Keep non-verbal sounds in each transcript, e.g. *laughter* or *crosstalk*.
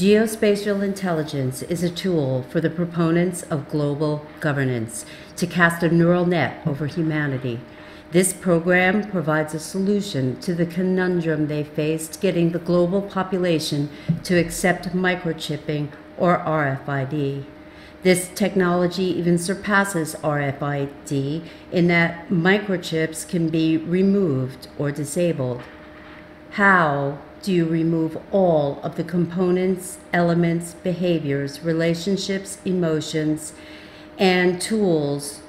Geospatial intelligence is a tool for the proponents of global governance to cast a neural net over humanity. This program provides a solution to the conundrum they faced getting the global population to accept microchipping or RFID. This technology even surpasses RFID in that microchips can be removed or disabled. How do you remove all of the components, elements, behaviors, relationships, emotions, and tools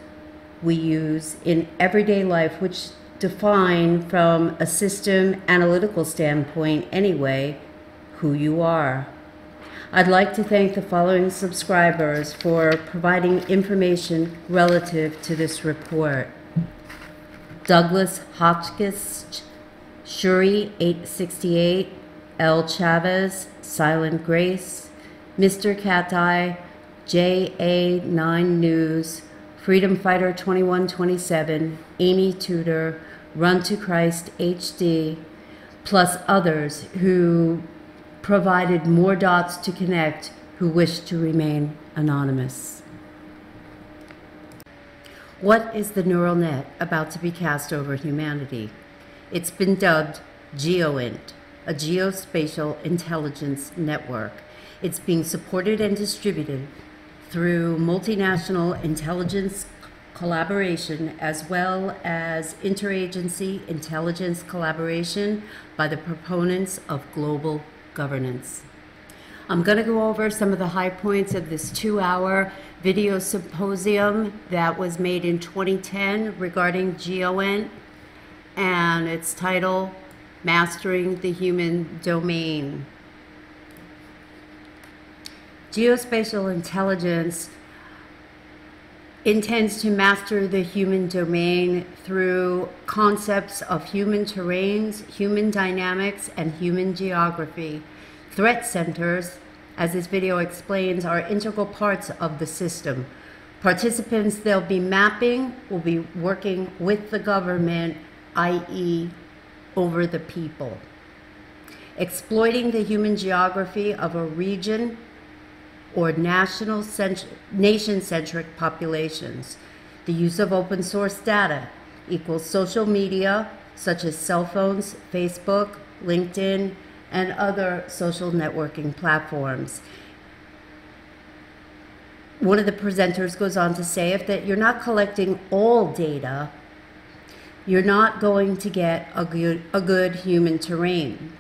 we use in everyday life, which define from a system analytical standpoint anyway who you are? I'd like to thank the following subscribers for providing information relative to this report. Douglas Hotchkiss, Shuri 868, L. Chavez, Silent Grace, Mr. Cat Eye, JA9 News, Freedom Fighter 2127, Amy Tudor, Run to Christ HD, plus others who provided more dots to connect who wish to remain anonymous. What is the neural net about to be cast over humanity? It's been dubbed GeoInt, a geospatial intelligence network. It's being supported and distributed through multinational intelligence collaboration as well as interagency intelligence collaboration by the proponents of global governance. I'm going to go over some of the high points of this two hour video symposium that was made in 2010 regarding GeoInt and its title Mastering the Human Domain. Geospatial intelligence intends to master the human domain through concepts of human terrains, human dynamics, and human geography. Threat centers, as this video explains, are integral parts of the system. Participants they'll be mapping will be working with the government, i.e., over the people. Exploiting the human geography of a region or national nation-centric populations. The use of open source data equals social media such as cell phones, Facebook, LinkedIn, and other social networking platforms. One of the presenters goes on to say if that you're not collecting all data, you're not going to get a good, a good human terrain.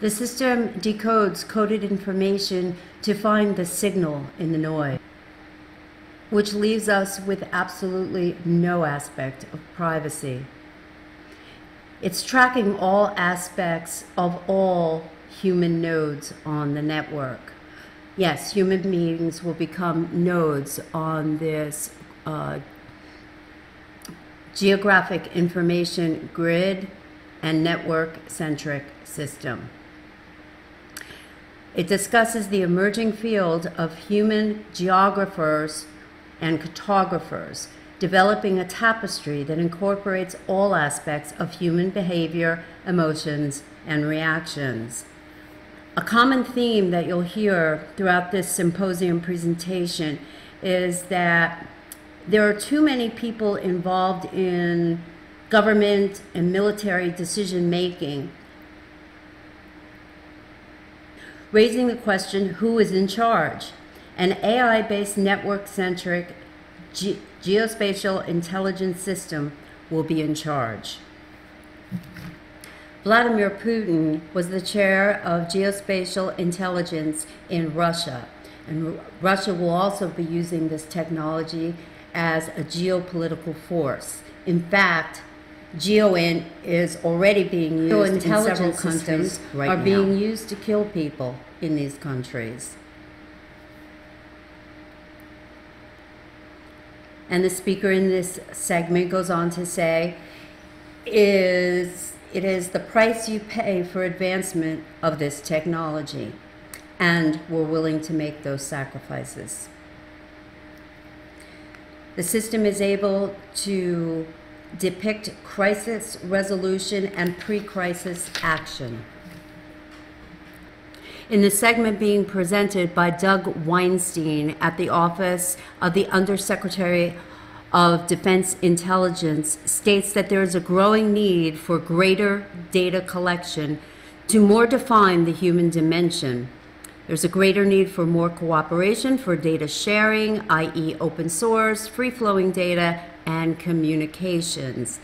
The system decodes coded information to find the signal in the noise, which leaves us with absolutely no aspect of privacy. It's tracking all aspects of all human nodes on the network. Yes, human beings will become nodes on this uh, geographic information grid and network-centric system. It discusses the emerging field of human geographers and cartographers, developing a tapestry that incorporates all aspects of human behavior, emotions, and reactions. A common theme that you'll hear throughout this symposium presentation is that there are too many people involved in government and military decision making raising the question who is in charge? An AI based network centric ge geospatial intelligence system will be in charge. Vladimir Putin was the chair of geospatial intelligence in Russia, and Russia will also be using this technology as a geopolitical force. In fact, GeoInt is already being used in several countries right are now. being used to kill people in these countries. And the speaker in this segment goes on to say, is it is the price you pay for advancement of this technology, and we're willing to make those sacrifices. The system is able to depict crisis resolution and pre-crisis action. in the segment being presented by Doug Weinstein at the Office of the Undersecretary of Defense Intelligence states that there is a growing need for greater data collection to more define the human dimension. There's a greater need for more cooperation for data sharing, i.e., open source, free flowing data, and communications.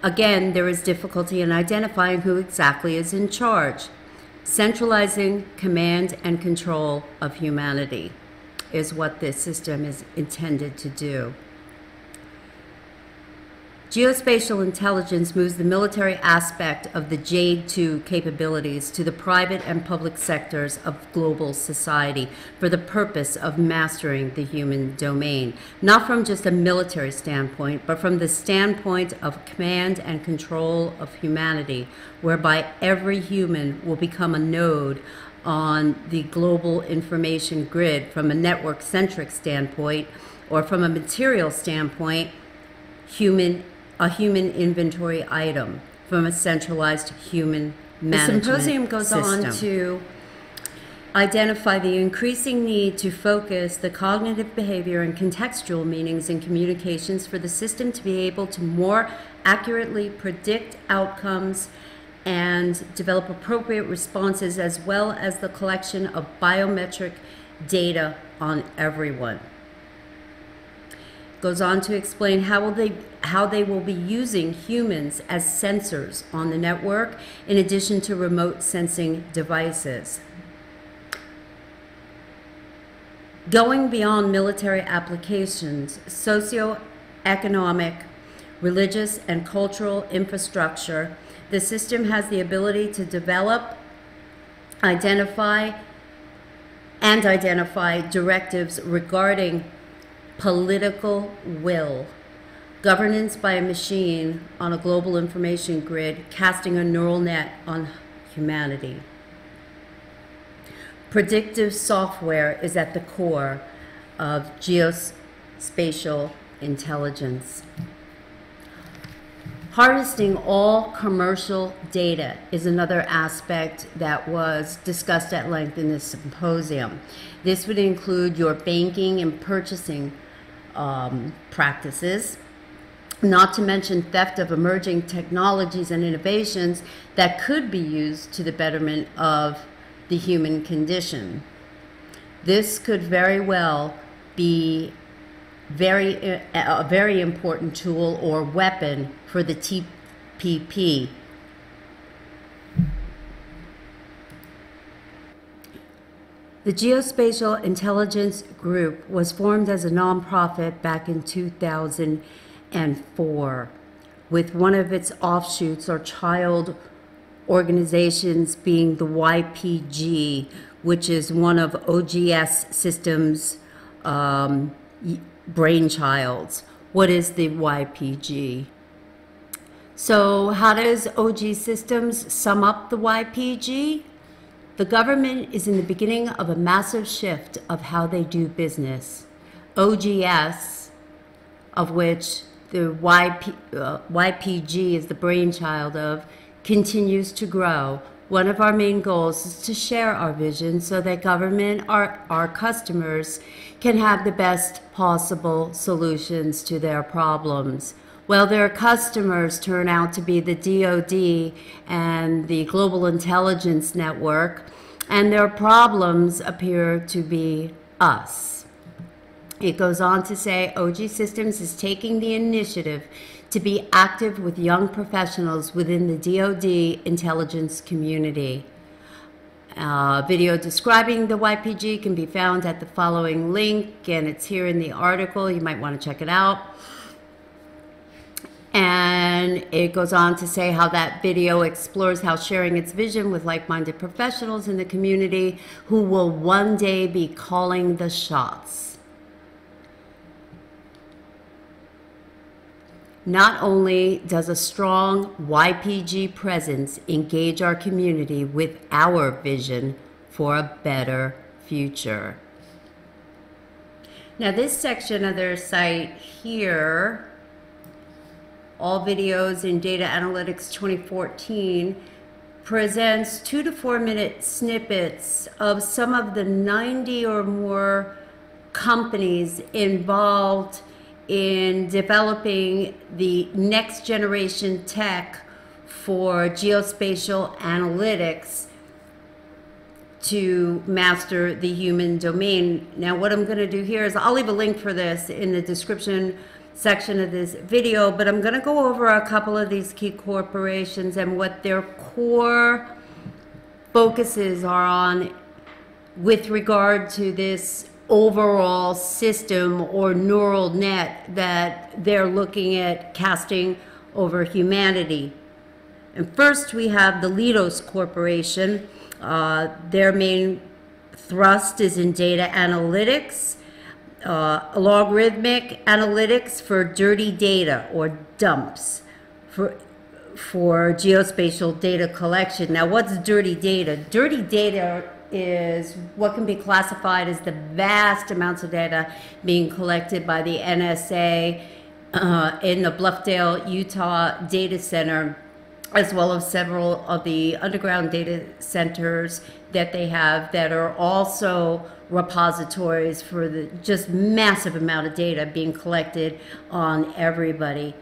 Again, there is difficulty in identifying who exactly is in charge. Centralizing command and control of humanity is what this system is intended to do. Geospatial intelligence moves the military aspect of the JADE 2 capabilities to the private and public sectors of global society for the purpose of mastering the human domain, not from just a military standpoint, but from the standpoint of command and control of humanity, whereby every human will become a node on the global information grid from a network centric standpoint or from a material standpoint human a human inventory item from a centralized human management The symposium goes on to identify the increasing need to focus the cognitive behavior and contextual meanings in communications for the system to be able to more accurately predict outcomes and develop appropriate responses as well as the collection of biometric data on everyone goes on to explain how will they how they will be using humans as sensors on the network in addition to remote sensing devices. Going beyond military applications, socioeconomic, religious, and cultural infrastructure, the system has the ability to develop, identify, and identify directives regarding political will, governance by a machine on a global information grid, casting a neural net on humanity. Predictive software is at the core of geospatial intelligence. Harvesting all commercial data is another aspect that was discussed at length in this symposium. This would include your banking and purchasing um, practices, not to mention theft of emerging technologies and innovations that could be used to the betterment of the human condition. This could very well be very a very important tool or weapon for the TPP. The Geospatial Intelligence Group was formed as a nonprofit back in 2004 with one of its offshoots or child organizations being the YPG, which is one of OGS Systems' um, brainchilds. What is the YPG? So, how does OG Systems sum up the YPG? The government is in the beginning of a massive shift of how they do business. OGS, of which the YP, uh, YPG is the brainchild of, continues to grow. One of our main goals is to share our vision so that government, our, our customers, can have the best possible solutions to their problems. Well, their customers turn out to be the DoD and the Global Intelligence Network, and their problems appear to be us. It goes on to say OG Systems is taking the initiative to be active with young professionals within the DoD intelligence community. Uh, video describing the YPG can be found at the following link, and it's here in the article. You might want to check it out. And it goes on to say how that video explores how sharing its vision with like minded professionals in the community who will one day be calling the shots. Not only does a strong YPG presence engage our community with our vision for a better future. Now, this section of their site here all videos in Data Analytics 2014 presents two to four minute snippets of some of the 90 or more companies involved in developing the next generation tech for geospatial analytics to master the human domain. Now, what I'm going to do here is I'll leave a link for this in the description section of this video, but I'm going to go over a couple of these key corporations and what their core focuses are on with regard to this overall system or neural net that they're looking at casting over humanity. And first, we have the Leidos Corporation. Uh, their main thrust is in data analytics, uh, logarithmic analytics for dirty data or dumps for, for geospatial data collection. Now, what's dirty data? Dirty data is what can be classified as the vast amounts of data being collected by the NSA uh, in the Bluffdale, Utah data center, as well as several of the underground data centers that they have that are also repositories for the just massive amount of data being collected on everybody.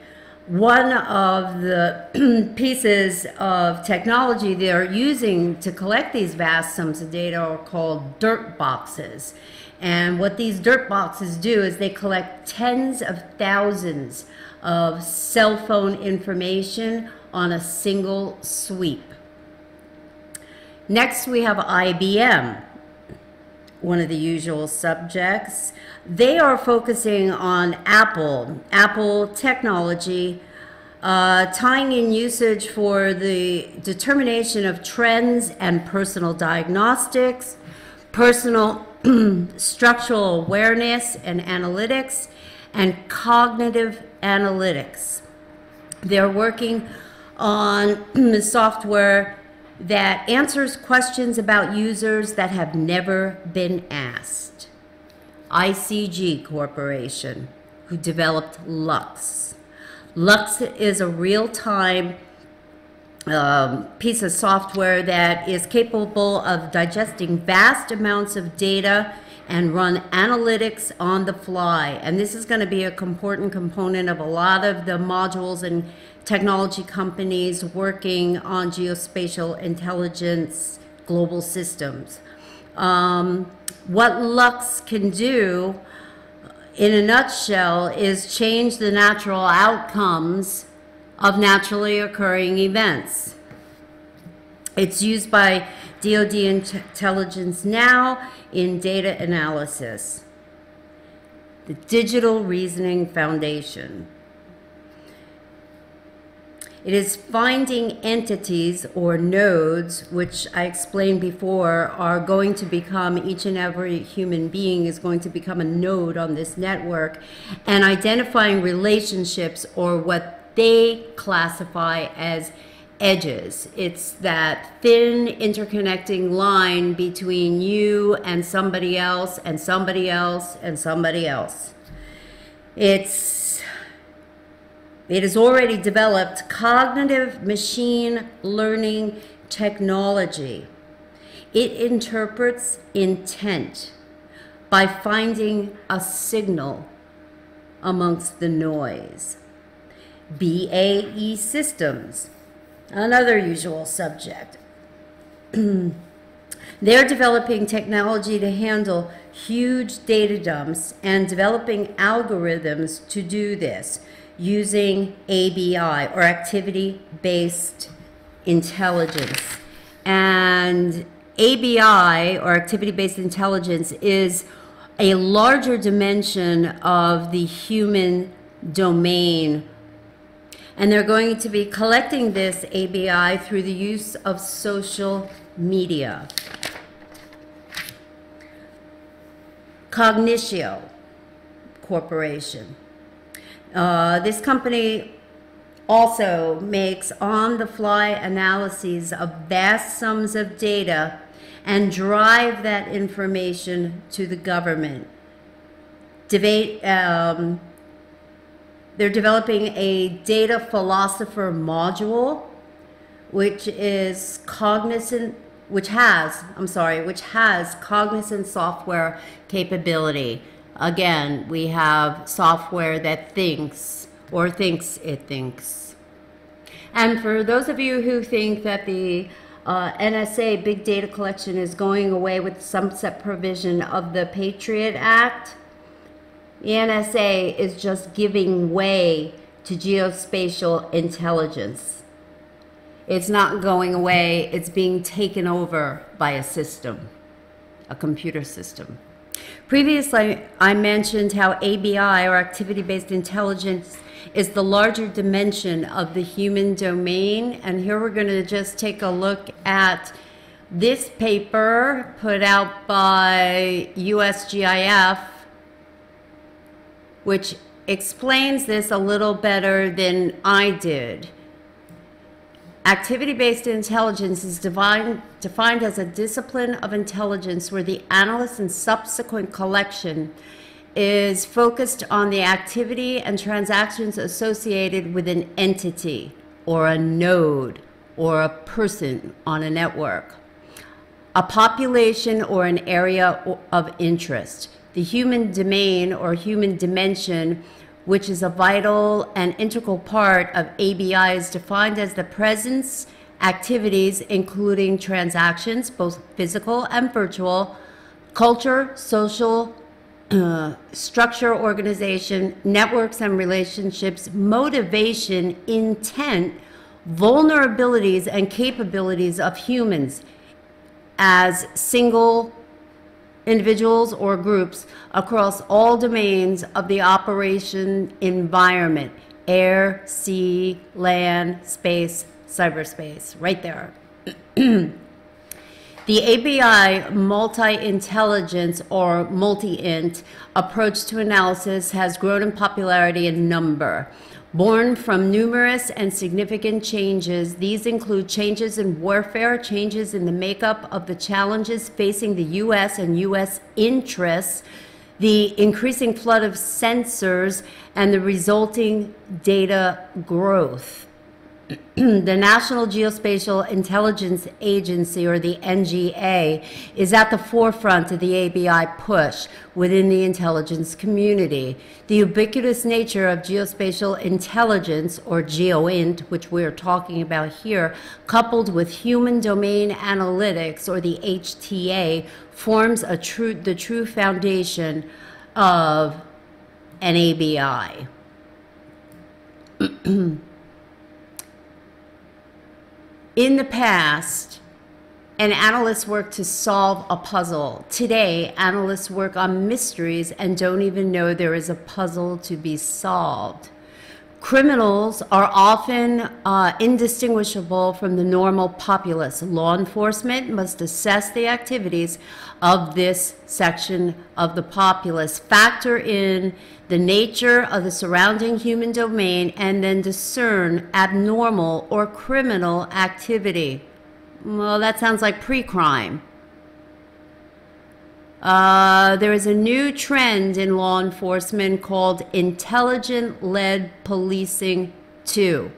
One of the *clears throat* pieces of technology they're using to collect these vast sums of data are called dirt boxes. And what these dirt boxes do is they collect tens of thousands of cell phone information on a single sweep. Next, we have IBM, one of the usual subjects. They are focusing on Apple, Apple technology, uh, tying in usage for the determination of trends and personal diagnostics, personal *clears throat* structural awareness and analytics, and cognitive analytics. They're working on *clears throat* software that answers questions about users that have never been asked. ICG Corporation, who developed Lux. Lux is a real-time um, piece of software that is capable of digesting vast amounts of data and run analytics on the fly. And this is going to be a important component of a lot of the modules and technology companies working on geospatial intelligence global systems. Um, what Lux can do, in a nutshell, is change the natural outcomes of naturally occurring events. It's used by DoD Intelligence now in data analysis. The Digital Reasoning Foundation. It is finding entities or nodes, which I explained before, are going to become, each and every human being is going to become a node on this network, and identifying relationships or what they classify as edges. It's that thin interconnecting line between you and somebody else and somebody else and somebody else. It's it has already developed cognitive machine learning technology. It interprets intent by finding a signal amongst the noise. BAE Systems, another usual subject. *clears throat* They're developing technology to handle huge data dumps and developing algorithms to do this using ABI or activity based intelligence. And ABI or activity based intelligence is a larger dimension of the human domain. And they're going to be collecting this ABI through the use of social media. Cognitio Corporation. Uh, this company also makes on-the-fly analyses of vast sums of data and drive that information to the government. Debate, um, they're developing a data philosopher module which is cognizant, which has, I'm sorry, which has cognizant software capability. Again, we have software that thinks or thinks it thinks. And for those of you who think that the uh, NSA big data collection is going away with the sunset provision of the Patriot Act, the NSA is just giving way to geospatial intelligence. It's not going away, it's being taken over by a system, a computer system. Previously, I mentioned how ABI, or activity based intelligence, is the larger dimension of the human domain. And here we're going to just take a look at this paper put out by USGIF which explains this a little better than I did. Activity-based intelligence is defined, defined as a discipline of intelligence where the analyst and subsequent collection is focused on the activity and transactions associated with an entity or a node or a person on a network, a population or an area of interest the human domain or human dimension, which is a vital and integral part of ABI, is defined as the presence, activities, including transactions, both physical and virtual, culture, social, uh, *clears throat* structure, organization, networks and relationships, motivation, intent, vulnerabilities, and capabilities of humans as single individuals or groups across all domains of the operation environment air, sea, land, space, cyberspace, right there. *clears throat* the ABI multi-intelligence or multi-int approach to analysis has grown in popularity and number. Born from numerous and significant changes, these include changes in warfare, changes in the makeup of the challenges facing the U.S. and U.S. interests, the increasing flood of sensors, and the resulting data growth. *clears throat* the National Geospatial Intelligence Agency, or the NGA, is at the forefront of the ABI push within the intelligence community. The ubiquitous nature of geospatial intelligence, or GeoInt, which we're talking about here, coupled with human domain analytics, or the HTA, forms a true, the true foundation of an ABI. *clears throat* In the past, an analyst worked to solve a puzzle. Today, analysts work on mysteries and don't even know there is a puzzle to be solved. Criminals are often uh, indistinguishable from the normal populace. Law enforcement must assess the activities of this section of the populace, factor in the nature of the surrounding human domain, and then discern abnormal or criminal activity. Well, that sounds like pre crime. Uh, there is a new trend in law enforcement called intelligent led policing too.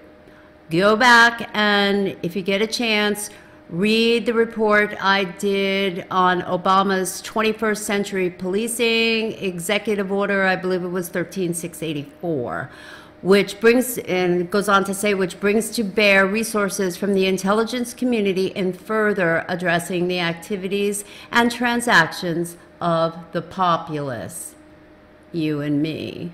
Go back and, if you get a chance, read the report I did on Obama's 21st century policing executive order, I believe it was 13684, which brings, and goes on to say, which brings to bear resources from the intelligence community in further addressing the activities and transactions of the populace, you and me.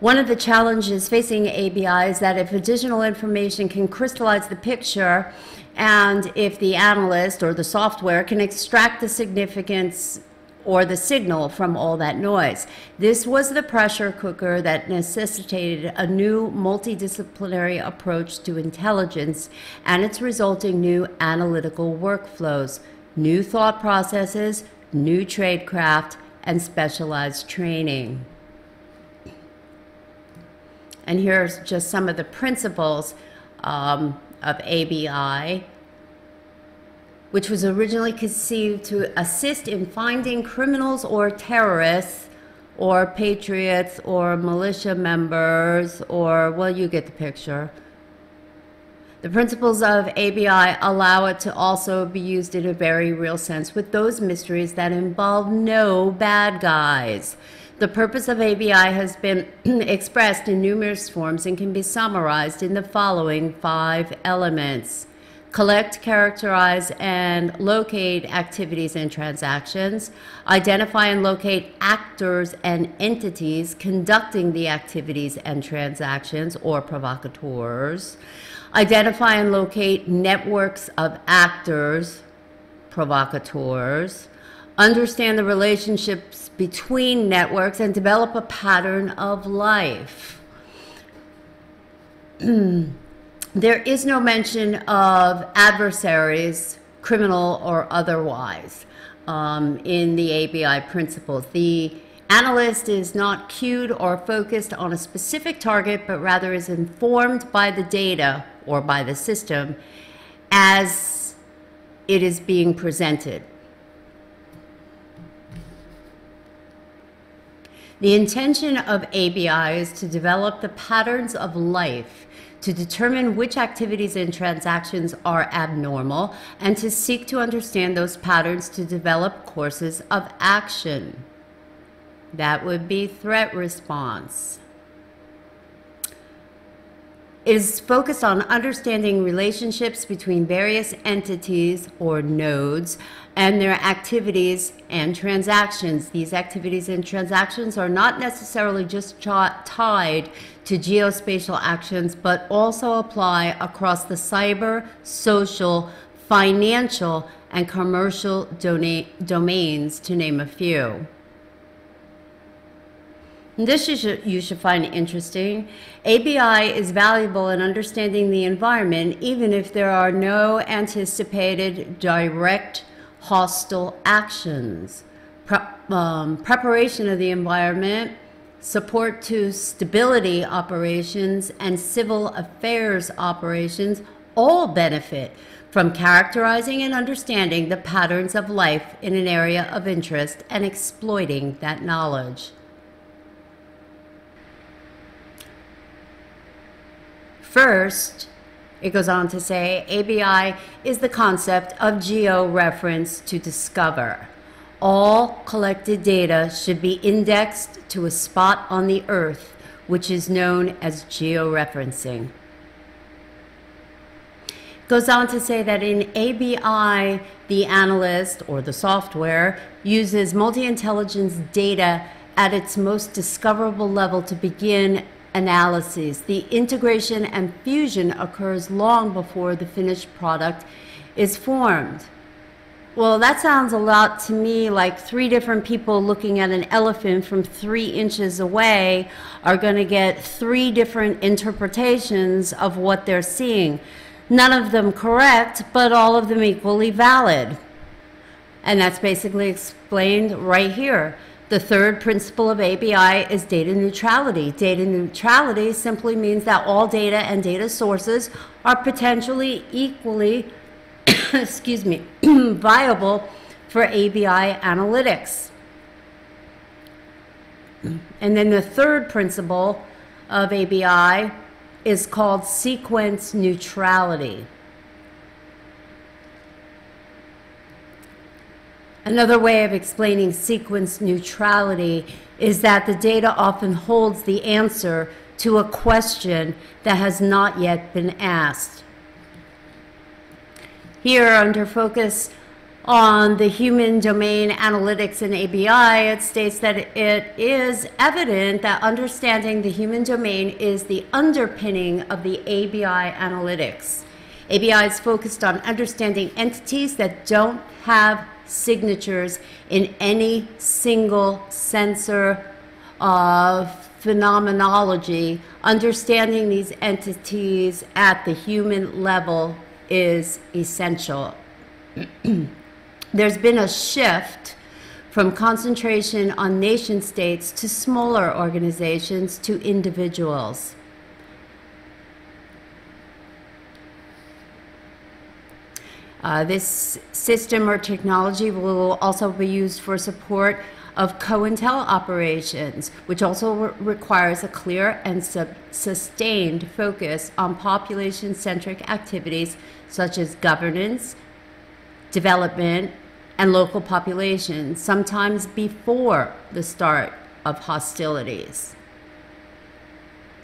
One of the challenges facing ABI is that if additional information can crystallize the picture and if the analyst or the software can extract the significance or the signal from all that noise. This was the pressure cooker that necessitated a new multidisciplinary approach to intelligence and its resulting new analytical workflows, new thought processes, new tradecraft, and specialized training. And here's just some of the principles um, of ABI, which was originally conceived to assist in finding criminals or terrorists or patriots or militia members or, well, you get the picture. The principles of ABI allow it to also be used in a very real sense with those mysteries that involve no bad guys. The purpose of ABI has been *clears throat* expressed in numerous forms and can be summarized in the following five elements collect, characterize, and locate activities and transactions, identify and locate actors and entities conducting the activities and transactions or provocateurs, identify and locate networks of actors, provocateurs, understand the relationships between networks, and develop a pattern of life. *clears throat* there is no mention of adversaries, criminal or otherwise, um, in the ABI principles. The analyst is not cued or focused on a specific target, but rather is informed by the data or by the system as it is being presented. The intention of ABI is to develop the patterns of life to determine which activities and transactions are abnormal and to seek to understand those patterns to develop courses of action. That would be threat response. Is focused on understanding relationships between various entities or nodes and their activities and transactions. These activities and transactions are not necessarily just tied to geospatial actions, but also apply across the cyber, social, financial, and commercial domains, to name a few. This you should, you should find interesting. ABI is valuable in understanding the environment even if there are no anticipated direct hostile actions. Pre um, preparation of the environment, support to stability operations, and civil affairs operations all benefit from characterizing and understanding the patterns of life in an area of interest and exploiting that knowledge. First, it goes on to say ABI is the concept of geo-reference to discover. All collected data should be indexed to a spot on the Earth, which is known as georeferencing. Goes on to say that in ABI, the analyst or the software uses multi intelligence data at its most discoverable level to begin analyses. The integration and fusion occurs long before the finished product is formed. Well, that sounds a lot to me like three different people looking at an elephant from three inches away are going to get three different interpretations of what they're seeing. None of them correct, but all of them equally valid. And that's basically explained right here. The third principle of ABI is data neutrality. Data neutrality simply means that all data and data sources are potentially equally, *coughs* excuse me, *coughs* viable for ABI analytics. And then the third principle of ABI is called sequence neutrality. Another way of explaining sequence neutrality is that the data often holds the answer to a question that has not yet been asked. Here, under focus on the human domain analytics in ABI, it states that it is evident that understanding the human domain is the underpinning of the ABI analytics. ABI is focused on understanding entities that don't have signatures in any single sensor of phenomenology, understanding these entities at the human level is essential. *clears throat* There's been a shift from concentration on nation states to smaller organizations to individuals. Uh, this system or technology will also be used for support of COINTEL operations, which also re- requires a clear and sustained focus on population centric activities such as governance, development, and local populations, sometimes before the start of hostilities.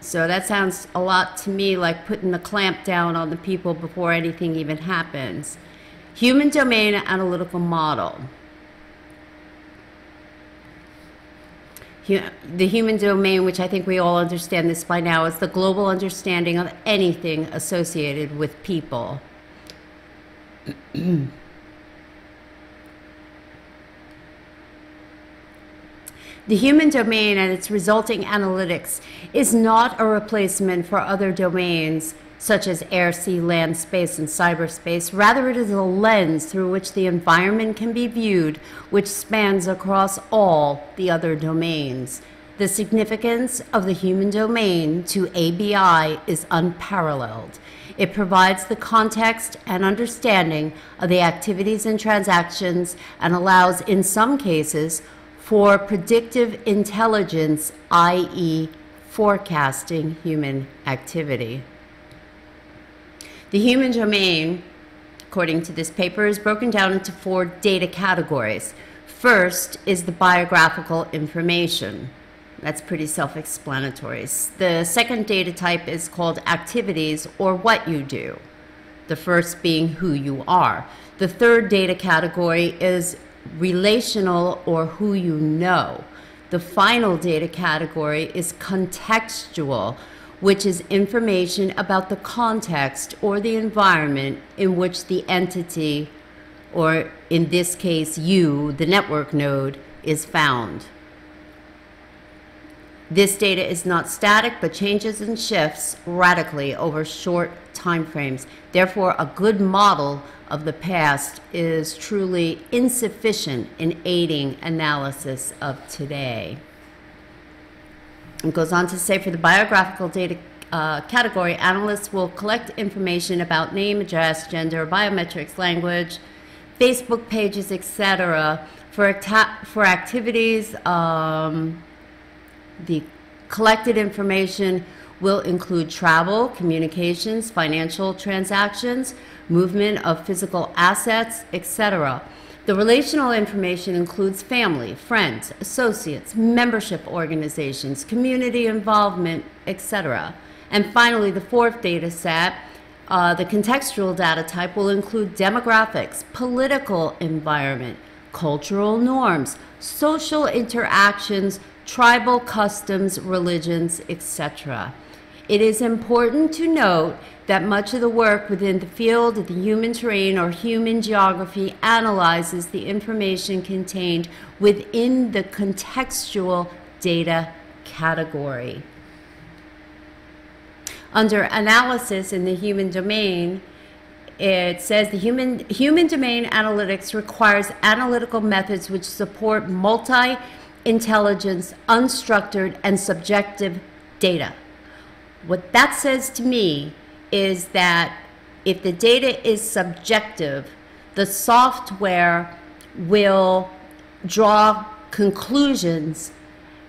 So that sounds a lot to me like putting the clamp down on the people before anything even happens. Human domain analytical model. The human domain, which I think we all understand this by now, is the global understanding of anything associated with people. *clears throat* The human domain and its resulting analytics is not a replacement for other domains such as air, sea, land, space, and cyberspace. Rather, it is a lens through which the environment can be viewed, which spans across all the other domains. The significance of the human domain to ABI is unparalleled. It provides the context and understanding of the activities and transactions and allows, in some cases, for predictive intelligence, i.e., forecasting human activity. The human domain, according to this paper, is broken down into four data categories. First is the biographical information. That's pretty self explanatory. The second data type is called activities or what you do, the first being who you are. The third data category is relational or who you know. The final data category is contextual, which is information about the context or the environment in which the entity, or in this case, you, the network node, is found. This data is not static but changes and shifts radically over short time frames. Therefore, a good model of the past is truly insufficient in aiding analysis of today. It goes on to say for the biographical data uh, category, analysts will collect information about name, address, gender, biometrics, language, Facebook pages, etc. For, for activities, um, the collected information will include travel, communications, financial transactions, movement of physical assets, etc. The relational information includes family, friends, associates, membership organizations, community involvement, etc. And finally, the fourth data set, uh, the contextual data type, will include demographics, political environment, cultural norms, social interactions, tribal customs, religions, etc. It is important to note that much of the work within the field of the human terrain or human geography analyzes the information contained within the contextual data category. Under analysis in the human domain, it says the human, human domain analytics requires analytical methods which support multi intelligence, unstructured, and subjective data. What that says to me is that if the data is subjective, the software will draw conclusions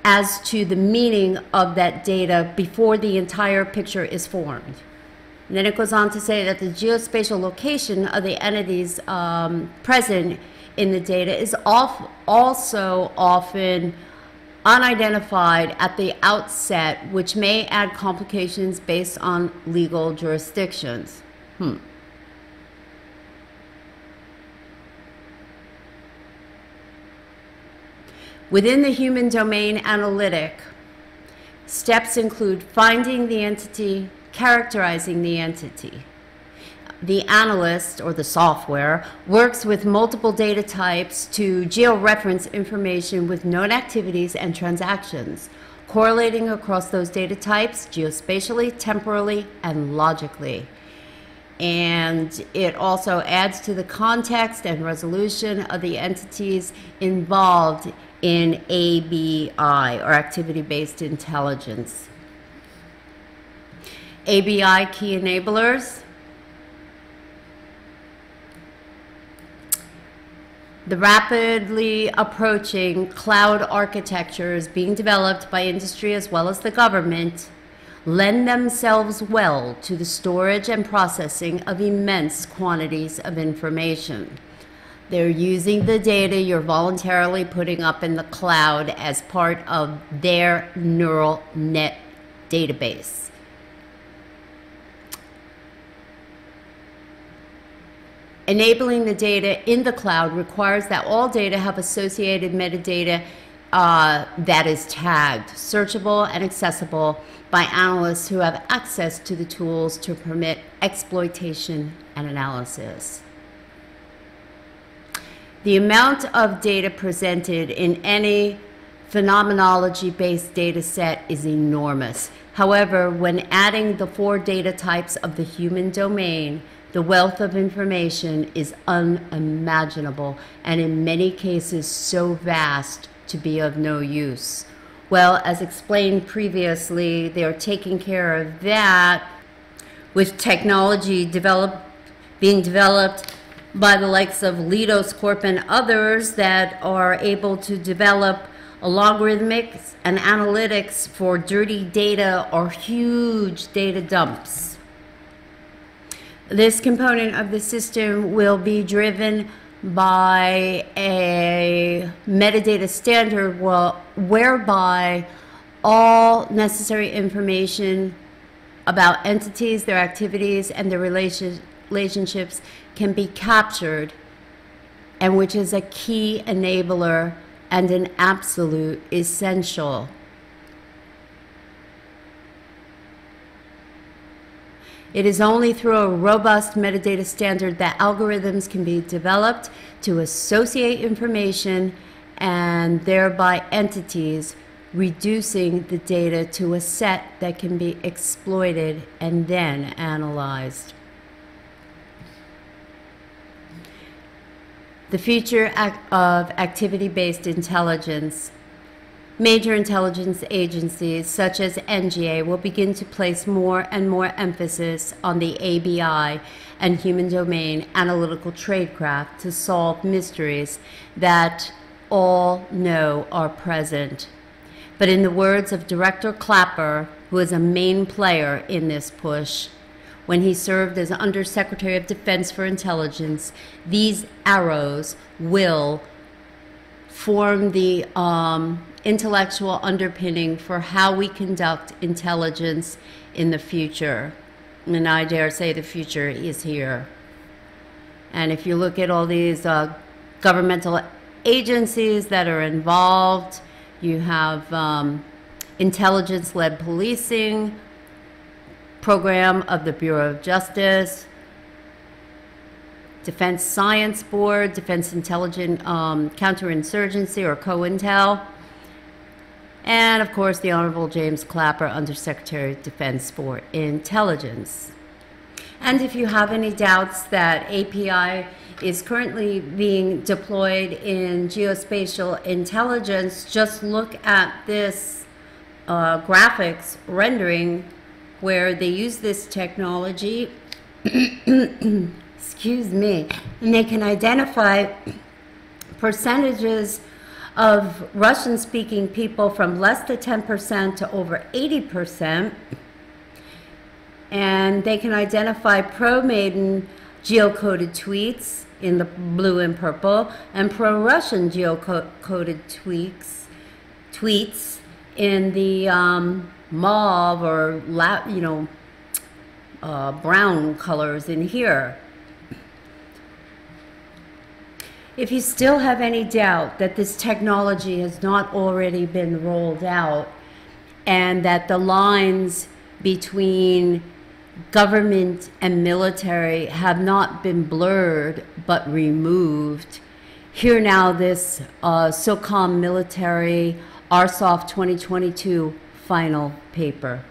as to the meaning of that data before the entire picture is formed. And then it goes on to say that the geospatial location of the entities um, present in the data is off, also often unidentified at the outset, which may add complications based on legal jurisdictions. Hmm. Within the human domain analytic, steps include finding the entity, characterizing the entity. The analyst or the software works with multiple data types to georeference information with known activities and transactions, correlating across those data types geospatially, temporally, and logically. And it also adds to the context and resolution of the entities involved in ABI, or activity based intelligence. ABI key enablers. The rapidly approaching cloud architectures being developed by industry as well as the government lend themselves well to the storage and processing of immense quantities of information. They're using the data you're voluntarily putting up in the cloud as part of their neural net database. Enabling the data in the cloud requires that all data have associated metadata uh, that is tagged, searchable, and accessible by analysts who have access to the tools to permit exploitation and analysis. The amount of data presented in any phenomenology-based data set is enormous. However, when adding the four data types of the human domain, the wealth of information is unimaginable and in many cases so vast to be of no use. Well, as explained previously, they're taking care of that with technology being developed by the likes of Leidos Corp and others that are able to develop logarithmics and analytics for dirty data or huge data dumps. This component of the system will be driven by a metadata standard whereby all necessary information about entities, their activities, and their relationships can be captured, and which is a key enabler and an absolute essential It is only through a robust metadata standard that algorithms can be developed to associate information and thereby entities, reducing the data to a set that can be exploited and then analyzed. The future of activity-based intelligence Major intelligence agencies such as NGA will begin to place more and more emphasis on the ABI and human domain analytical tradecraft to solve mysteries that all know are present. But in the words of Director Clapper, who is a main player in this push, when he served as Undersecretary of Defense for Intelligence, these arrows will form the um, intellectual underpinning for how we conduct intelligence in the future. And I dare say the future is here. And if you look at all these uh, governmental agencies that are involved, you have um, intelligence-led policing, program of the Bureau of Justice, Defense Science Board, Defense Intelligence um, Counterinsurgency or COINTEL, and of course the Honorable James Clapper, Undersecretary of Defense for Intelligence. And if you have any doubts that ABI is currently being deployed in geospatial intelligence, just look at this uh, graphics rendering where they use this technology, *coughs* excuse me, and they can identify percentages of Russian speaking people from less than 10% to over 80%. And they can identify pro Maidan geocoded tweets in the blue and purple and pro Russian geocoded tweets, tweets in the um, mauve or, you know, uh, brown colors in here. If you still have any doubt that this technology has not already been rolled out and that the lines between government and military have not been blurred but removed, here now this uh, SOCOM military ARSOF 2022 final paper.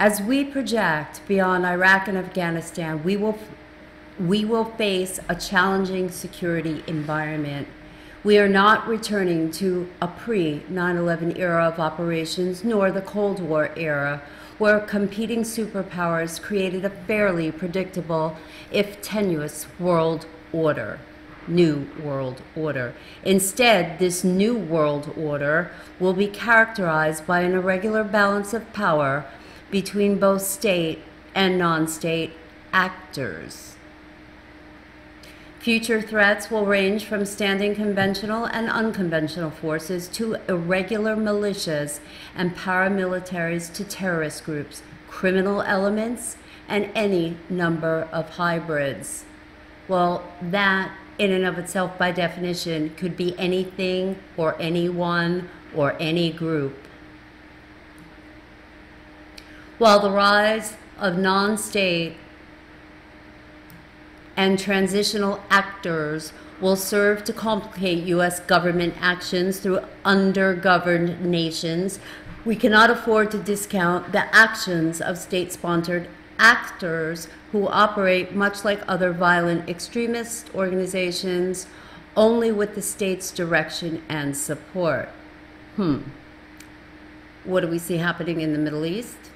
As we project beyond Iraq and Afghanistan, we will, we will face a challenging security environment. We are not returning to a pre 9 11 era of operations nor the Cold War era, where competing superpowers created a fairly predictable, if tenuous, world order. New World Order. Instead, this New World Order will be characterized by an irregular balance of power between both state and non state actors. Future threats will range from standing conventional and unconventional forces to irregular militias and paramilitaries to terrorist groups, criminal elements, and any number of hybrids. Well, that in and of itself, by definition, could be anything or anyone or any group. While the rise of non state and transitional actors will serve to complicate U.S. government actions through undergoverned nations, we cannot afford to discount the actions of state sponsored actors who operate much like other violent extremist organizations, only with the state's direction and support. Hmm. What do we see happening in the Middle East?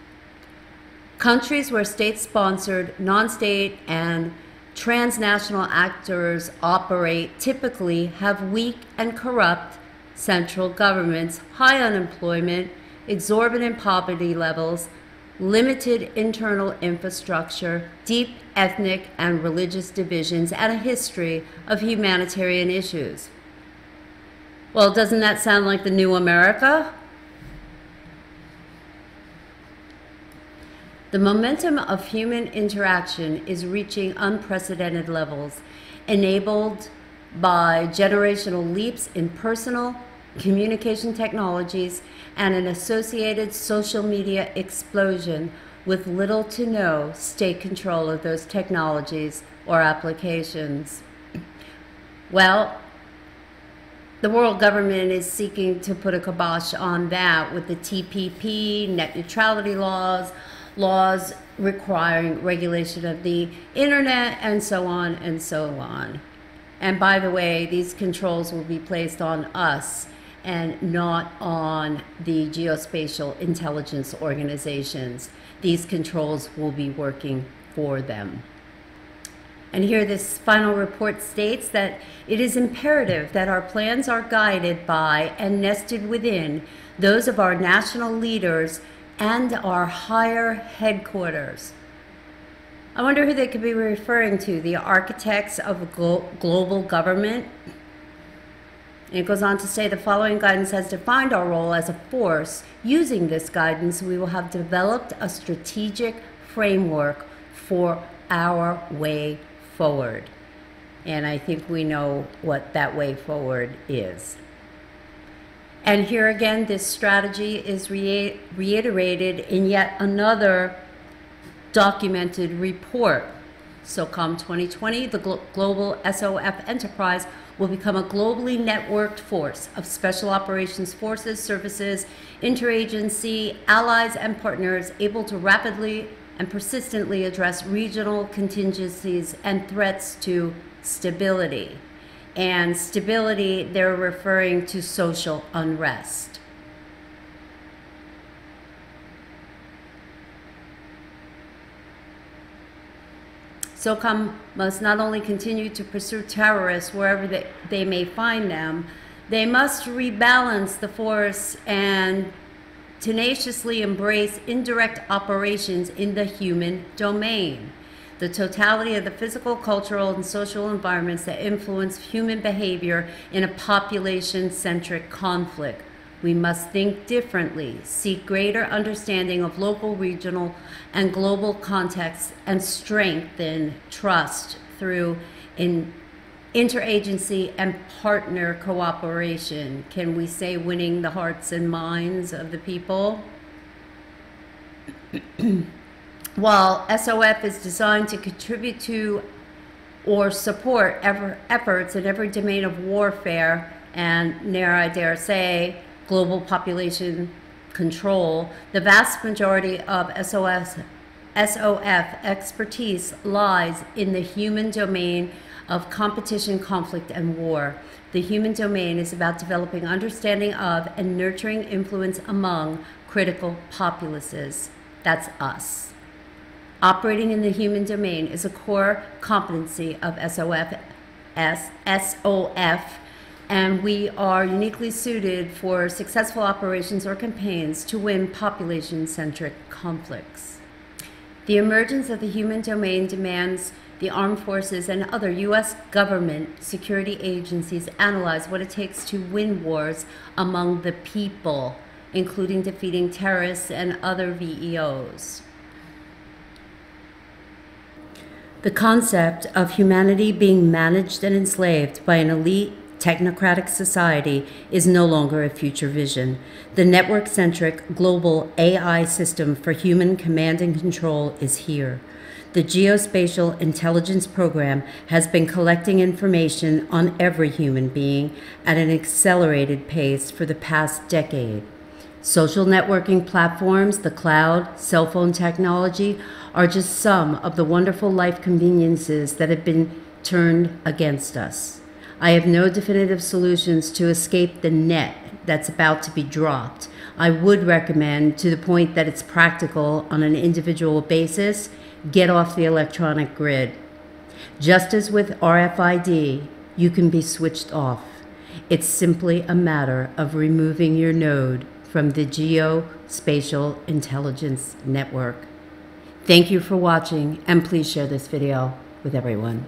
Countries where state sponsored, non state, and transnational actors operate typically have weak and corrupt central governments, high unemployment, exorbitant poverty levels, limited internal infrastructure, deep ethnic and religious divisions, and a history of humanitarian issues. Well, doesn't that sound like the new America? The momentum of human interaction is reaching unprecedented levels, enabled by generational leaps in personal, communication technologies, and an associated social media explosion with little to no state control of those technologies or applications. Well, the world government is seeking to put a kibosh on that with the TPP, net neutrality laws, laws requiring regulation of the internet, and so on and so on. And by the way, these controls will be placed on us and not on the geospatial intelligence organizations. These controls will be working for them. And here, this final report states that it is imperative that our plans are guided by and nested within those of our national leaders and our higher headquarters. I wonder who they could be referring to the architects of global government and it goes on to say the following guidance has defined our role as a force. Using this guidance, we will have developed a strategic framework for our way forward. And I think we know what that way forward is. And here again, this strategy is re reiterated in yet another documented report. SOCOM 2020, the Glo Global SOF Enterprise will become a globally networked force of special operations forces, services, interagency, allies, and partners able to rapidly and persistently address regional contingencies and threats to stability. And stability, they're referring to social unrest. SOCOM must not only continue to pursue terrorists wherever they, they may find them, they must rebalance the force and tenaciously embrace indirect operations in the human domain. The totality of the physical, cultural, and social environments that influence human behavior in a population centric conflict we must think differently, seek greater understanding of local, regional, and global contexts, and strengthen trust through in interagency and partner cooperation. Can we say winning the hearts and minds of the people? *clears throat* While SOF is designed to contribute to or support ever, efforts in every domain of warfare, and near I dare say, global population control, the vast majority of SOS, SOF expertise lies in the human domain of competition, conflict, and war. The human domain is about developing understanding of and nurturing influence among critical populaces. That's us. Operating in the human domain is a core competency of SOF, S, SOF, and we are uniquely suited for successful operations or campaigns to win population centric conflicts. The emergence of the human domain demands the armed forces and other U.S. government security agencies analyze what it takes to win wars among the people, including defeating terrorists and other VEOs. The concept of humanity being managed and enslaved by an elite technocratic society is no longer a future vision. The network centric global AI system for human command and control is here. The Geospatial Intelligence Program has been collecting information on every human being at an accelerated pace for the past decade. Social networking platforms, the cloud, cell phone technology are just some of the wonderful life conveniences that have been turned against us. I have no definitive solutions to escape the net that's about to be dropped. I would recommend, to the point that it's practical on an individual basis, get off the electronic grid. Just as with RFID, you can be switched off. It's simply a matter of removing your node from the Geospatial Intelligence Network. Thank you for watching, and please share this video with everyone.